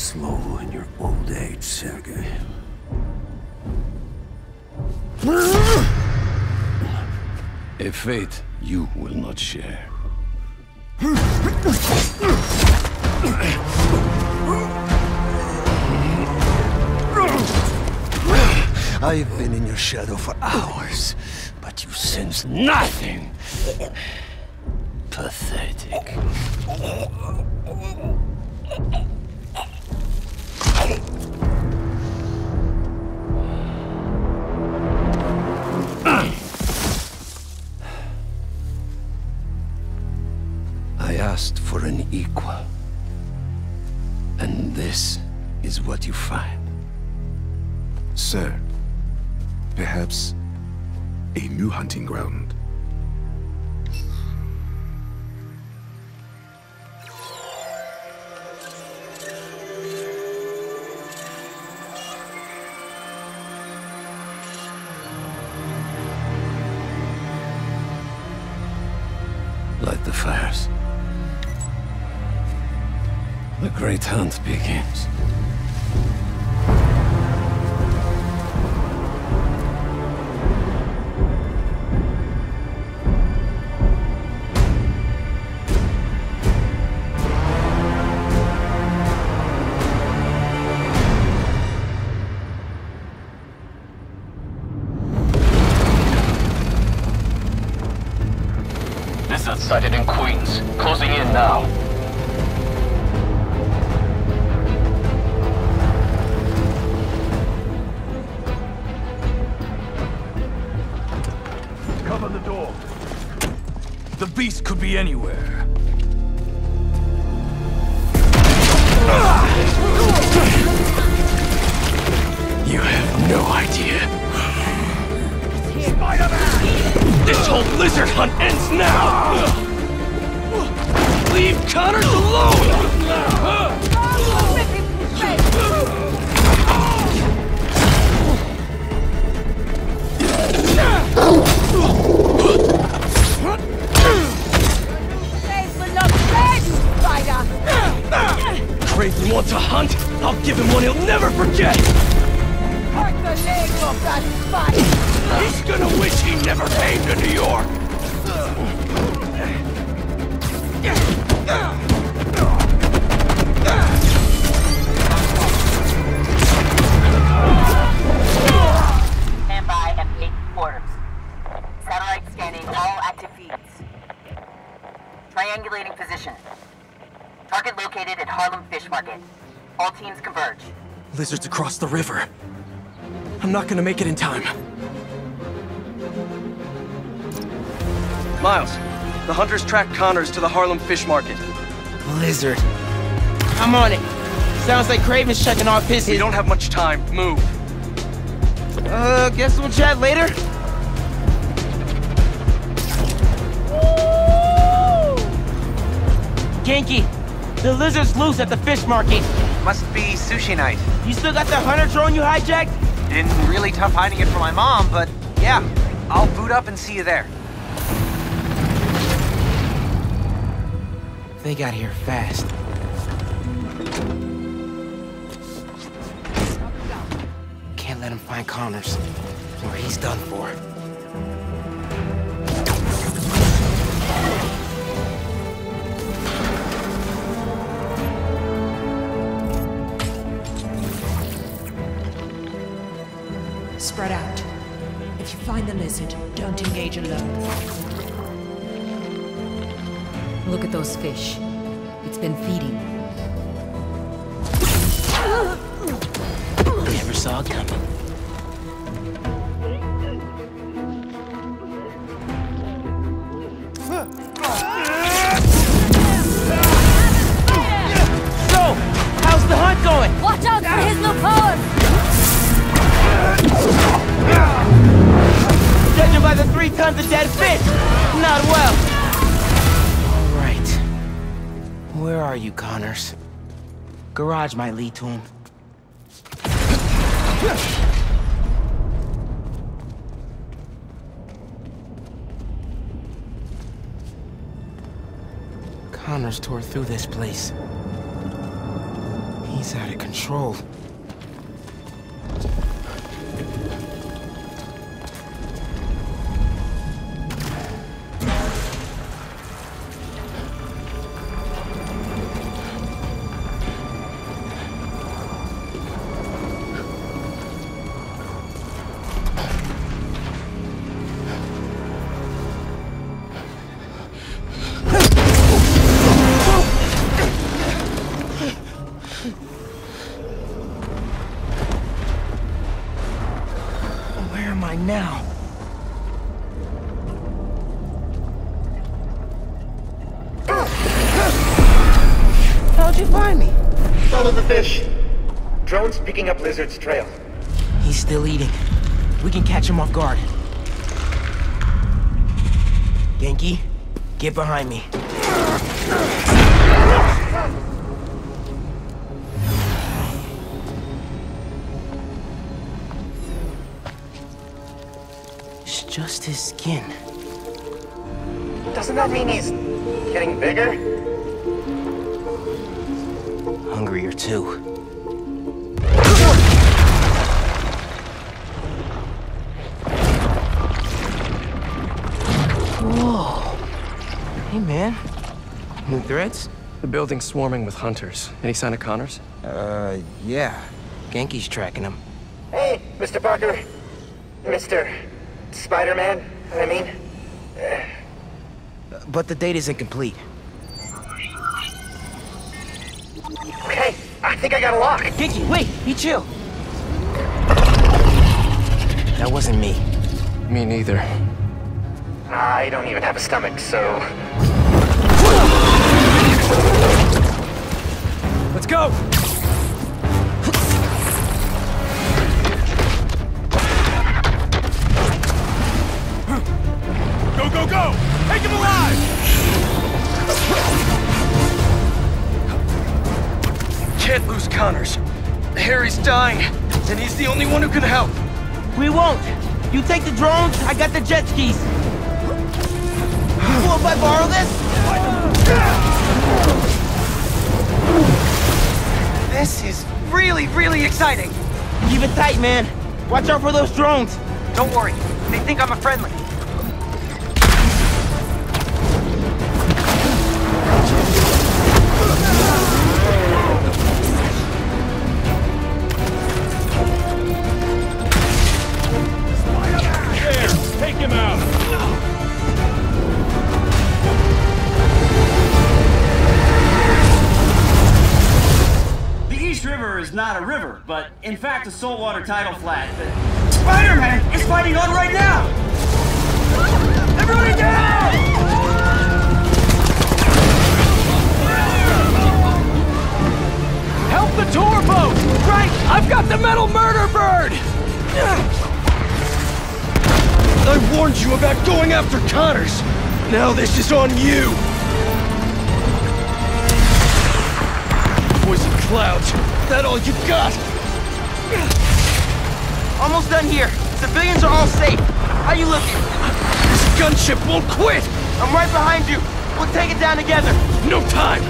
slow in your old age, Sergei. A fate you will not share. I've been in your shadow for hours, but you sense nothing. Pathetic. Asked for an equal. And this is what you find. Sir, perhaps a new hunting ground. Fires. The great hunt begins. Cover the door. The beast could be anywhere. You have no idea. This whole lizard hunt ends now! Leave Connors alone! Lizards across the river. I'm not gonna make it in time. Miles, the hunters tracked Connors to the Harlem Fish Market. Lizard. I'm on it. Sounds like Kraven's checking off his... We don't have much time. Move. Uh, guess we'll chat later? Ganke, the lizard's loose at the fish market. Must be sushi night. You still got the hunter drone you hijacked? Been really tough hiding it from my mom, but yeah, I'll boot up and see you there. They got here fast. Can't let him find Connors, or he's done for. Spread out. If you find the lizard, don't engage alone. Look at those fish. It's been feeding. Never saw it coming. So, how's the hunt going? Watch out for his new powers! Three tons dead fish, not well. All right. Where are you, Connors? Garage might lead to him. Connors tore through this place. He's out of control. Fish. Drone's picking up Lizard's trail. He's still eating. We can catch him off guard. Ganke, get behind me. It's just his skin. Doesn't that mean he's getting bigger? Hungrier too. Whoa. Hey, man. New threats? The building's swarming with hunters. Any sign of Connors? Uh, yeah. Ganke's tracking him. Hey, Mr. Parker. Mr. Spider-Man, I mean. But the data's incomplete. Think I got a lock. Ganke, wait! Be chill! That wasn't me. Me neither. I don't even have a stomach, so... Let's go! Go, go, go! Take him alive! Can't lose Connors. Harry's dying, and he's the only one who can help. We won't! You take the drones, I got the jet skis! Cool if I borrow this? This is really, really exciting. Keep it tight, man. Watch out for those drones. Don't worry. They think I'm a friendly. A saltwater tidal flat. Spider-Man is fighting on right now! Everybody down! Help the tour boat! Right! I've got the metal murder bird! I warned you about going after Connors! Now this is on you! Poison clouds, that all you got? Almost done here. Civilians are all safe. How you looking? This gunship won't quit! I'm right behind you. We'll take it down together. No time!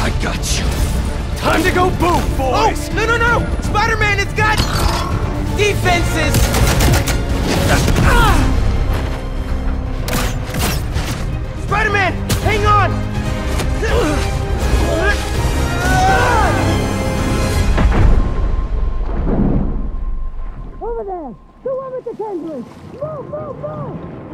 I got you. Time to go boom, boys! Oh, no, no, no! Spider-Man, it's got... defenses! Ah! Spider-Man, hang on! There! The one with the tendrils! Move, move, move!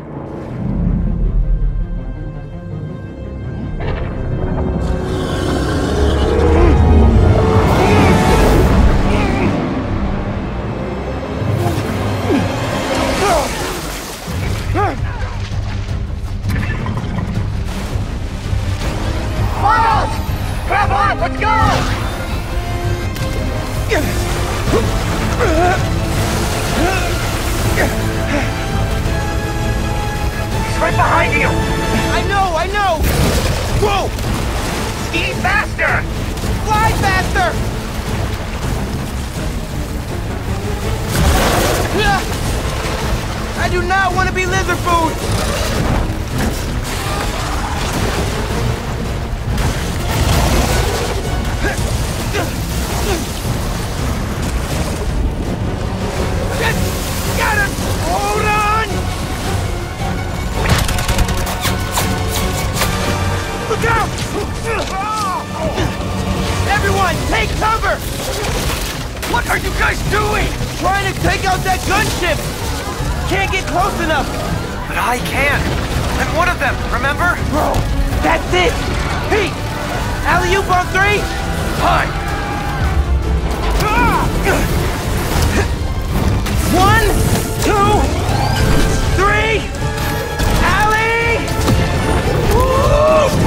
Right behind you! I know, I know! Whoa! Ski faster! Fly faster! I do not want to be lizard food! Can't get close enough! But I can. I'm one of them, remember? Bro, that's it! Pete! Alley-oop on three! Hi! Ah! One, two, three! Alley! Woo!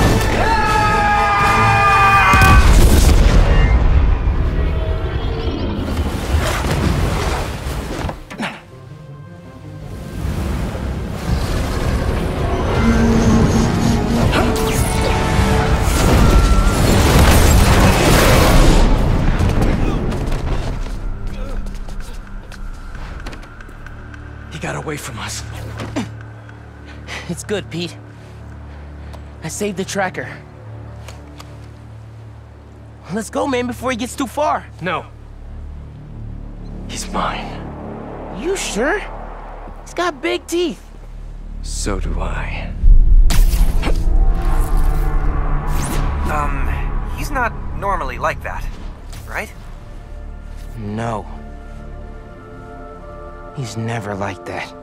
It's good, Pete. I saved the tracker. Let's go, man, before he gets too far. No. He's mine. You sure? He's got big teeth. So do I. Um, he's not normally like that, right? No. He's never like that.